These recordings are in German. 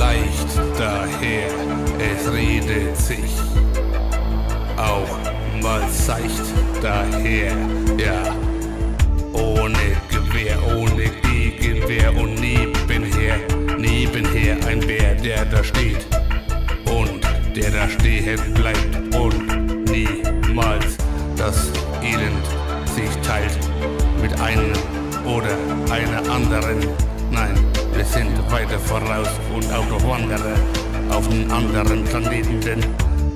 leicht daher, es redet sich. Auch mal seicht daher, ja. Ohne Gewehr, ohne Gegenwehr und nebenher, nebenher ein Bär, der da steht. Und der da stehen bleibt und niemals das Elend sich teilt mit einem oder einer anderen. Nein, wir sind weiter voraus und auch noch Wanderer auf einem anderen Planeten, denn,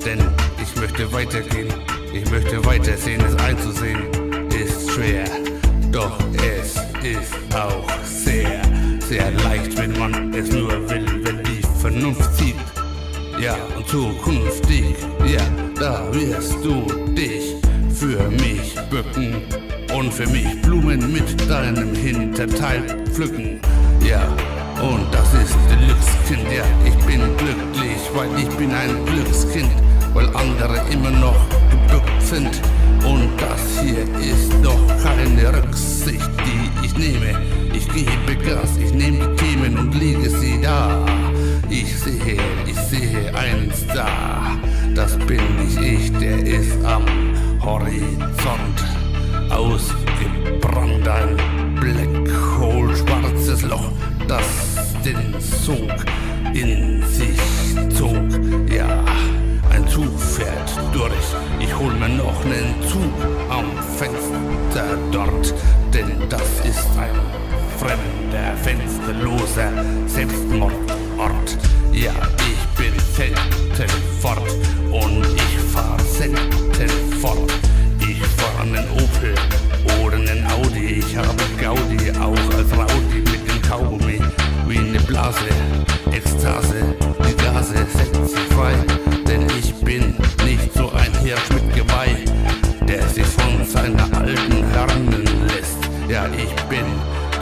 denn ich möchte weitergehen, ich möchte weitersehen, es einzusehen ist schwer, doch es ist auch sehr, sehr leicht, wenn man es nur will, wenn die Vernunft zieht. Ja, und zukünftig, ja, da wirst du dich für mich bücken und für mich Blumen mit deinem Hinterteil pflücken. Ja, und das ist Glückskind, ja, ich bin glücklich, weil ich bin ein Glückskind, weil andere immer noch gebückt sind. Und das hier ist doch keine Rücksicht, die ich nehme. Ich gebe Gas, ich nehme die Themen und lege sie da. Ich sehe, ich sehe einen Star, das bin nicht ich, der ist am Horizont ausgebrannt, durch, ich hol mir noch nen Zug am Fenster dort, denn das ist ein fremder, fensterloser Selbstmordort. Ich bin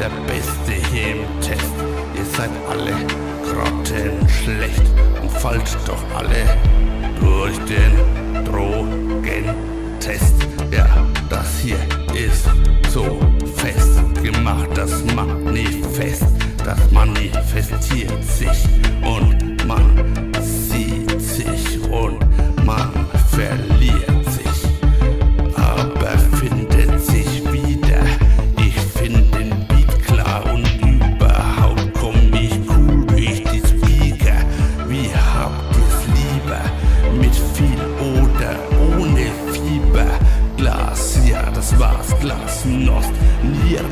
der Beste hier im Test. Ihr seid alle grottenschlecht und fallt doch alle durch den Drogentest. Ja, das hier ist so festgemacht, das Manifest, das manifestiert sich Glasnost, Nier